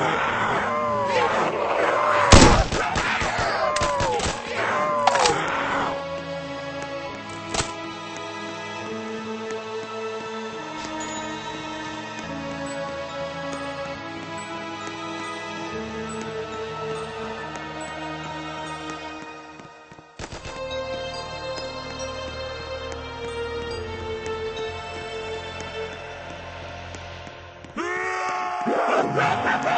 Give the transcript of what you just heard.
Ha ha ha!